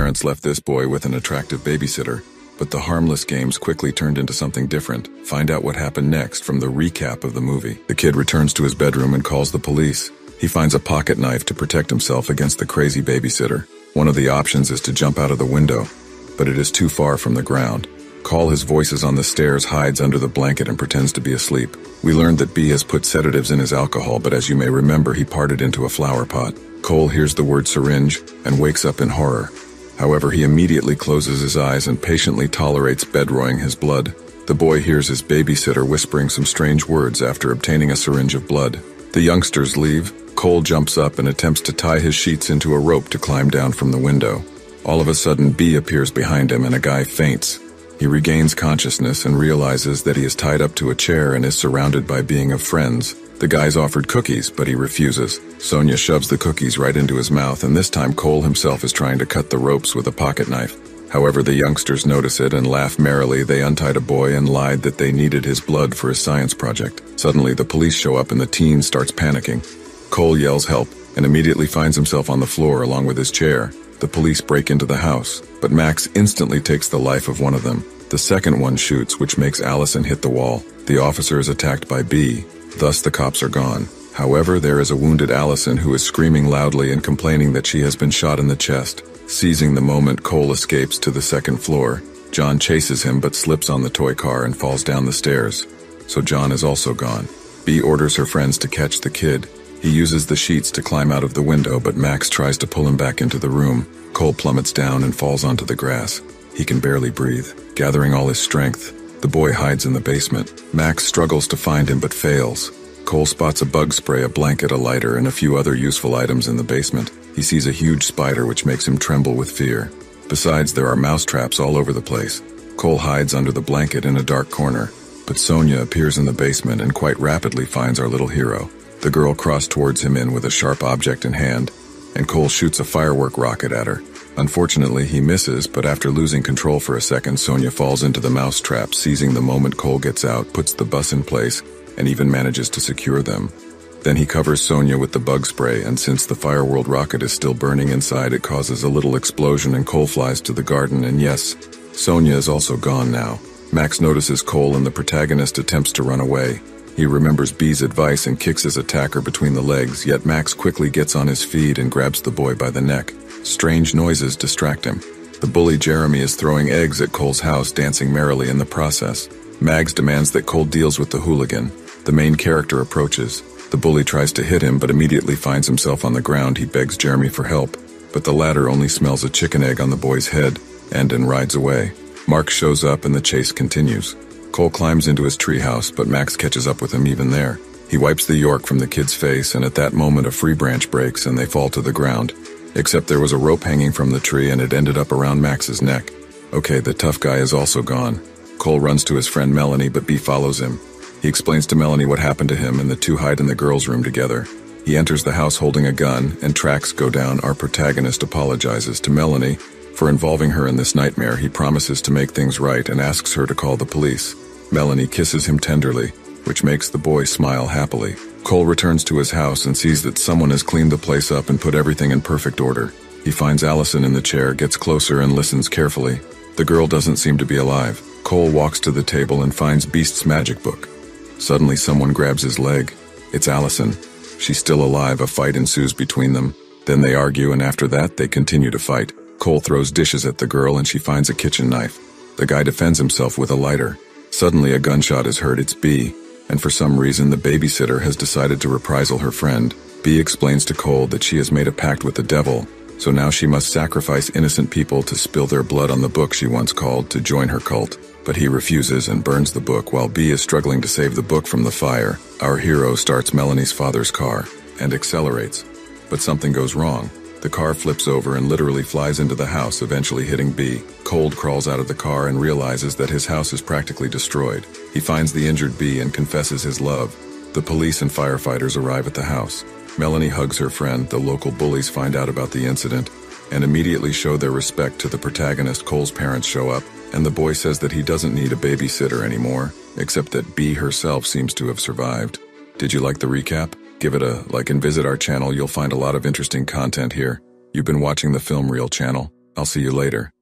parents left this boy with an attractive babysitter, but the harmless games quickly turned into something different. Find out what happened next from the recap of the movie. The kid returns to his bedroom and calls the police. He finds a pocket knife to protect himself against the crazy babysitter. One of the options is to jump out of the window, but it is too far from the ground. Cole his voices on the stairs hides under the blanket and pretends to be asleep. We learned that B has put sedatives in his alcohol, but as you may remember, he parted into a flower pot. Cole hears the word syringe and wakes up in horror. However, he immediately closes his eyes and patiently tolerates bedroing his blood. The boy hears his babysitter whispering some strange words after obtaining a syringe of blood. The youngsters leave. Cole jumps up and attempts to tie his sheets into a rope to climb down from the window. All of a sudden, B appears behind him and a guy faints. He regains consciousness and realizes that he is tied up to a chair and is surrounded by being of friends. The guy's offered cookies, but he refuses. Sonia shoves the cookies right into his mouth, and this time Cole himself is trying to cut the ropes with a pocket knife. However, the youngsters notice it and laugh merrily. They untied a boy and lied that they needed his blood for a science project. Suddenly, the police show up and the teen starts panicking. Cole yells help and immediately finds himself on the floor along with his chair. The police break into the house, but Max instantly takes the life of one of them. The second one shoots, which makes Allison hit the wall. The officer is attacked by B, thus the cops are gone. However, there is a wounded Allison who is screaming loudly and complaining that she has been shot in the chest. Seizing the moment, Cole escapes to the second floor. John chases him but slips on the toy car and falls down the stairs. So John is also gone. B orders her friends to catch the kid, he uses the sheets to climb out of the window, but Max tries to pull him back into the room. Cole plummets down and falls onto the grass. He can barely breathe. Gathering all his strength, the boy hides in the basement. Max struggles to find him but fails. Cole spots a bug spray, a blanket, a lighter, and a few other useful items in the basement. He sees a huge spider which makes him tremble with fear. Besides, there are mouse traps all over the place. Cole hides under the blanket in a dark corner, but Sonia appears in the basement and quite rapidly finds our little hero. The girl crossed towards him in with a sharp object in hand, and Cole shoots a firework rocket at her. Unfortunately, he misses, but after losing control for a second, Sonia falls into the mouse trap, seizing the moment Cole gets out, puts the bus in place, and even manages to secure them. Then he covers Sonia with the bug spray, and since the Fireworld rocket is still burning inside, it causes a little explosion and Cole flies to the garden, and yes, Sonia is also gone now. Max notices Cole and the protagonist attempts to run away, he remembers B's advice and kicks his attacker between the legs, yet Max quickly gets on his feet and grabs the boy by the neck. Strange noises distract him. The bully Jeremy is throwing eggs at Cole's house, dancing merrily in the process. Max demands that Cole deals with the hooligan. The main character approaches. The bully tries to hit him, but immediately finds himself on the ground. He begs Jeremy for help, but the latter only smells a chicken egg on the boy's head and then rides away. Mark shows up and the chase continues. Cole climbs into his treehouse, but Max catches up with him even there. He wipes the York from the kid's face, and at that moment a free branch breaks and they fall to the ground. Except there was a rope hanging from the tree and it ended up around Max's neck. Okay, the tough guy is also gone. Cole runs to his friend Melanie, but B follows him. He explains to Melanie what happened to him, and the two hide in the girls' room together. He enters the house holding a gun, and tracks go down. Our protagonist apologizes to Melanie for involving her in this nightmare. He promises to make things right and asks her to call the police. Melanie kisses him tenderly, which makes the boy smile happily. Cole returns to his house and sees that someone has cleaned the place up and put everything in perfect order. He finds Allison in the chair, gets closer, and listens carefully. The girl doesn't seem to be alive. Cole walks to the table and finds Beast's magic book. Suddenly, someone grabs his leg. It's Allison. She's still alive. A fight ensues between them. Then they argue, and after that, they continue to fight. Cole throws dishes at the girl, and she finds a kitchen knife. The guy defends himself with a lighter. Suddenly, a gunshot is heard. It's B, and for some reason, the babysitter has decided to reprisal her friend. B explains to Cole that she has made a pact with the devil, so now she must sacrifice innocent people to spill their blood on the book she once called to join her cult. But he refuses and burns the book while B is struggling to save the book from the fire. Our hero starts Melanie's father's car and accelerates, but something goes wrong. The car flips over and literally flies into the house, eventually hitting B. Cole crawls out of the car and realizes that his house is practically destroyed. He finds the injured B and confesses his love. The police and firefighters arrive at the house. Melanie hugs her friend, the local bullies find out about the incident, and immediately show their respect to the protagonist. Cole's parents show up, and the boy says that he doesn't need a babysitter anymore, except that B herself seems to have survived. Did you like the recap? Give it a like and visit our channel. You'll find a lot of interesting content here. You've been watching the Film Reel channel. I'll see you later.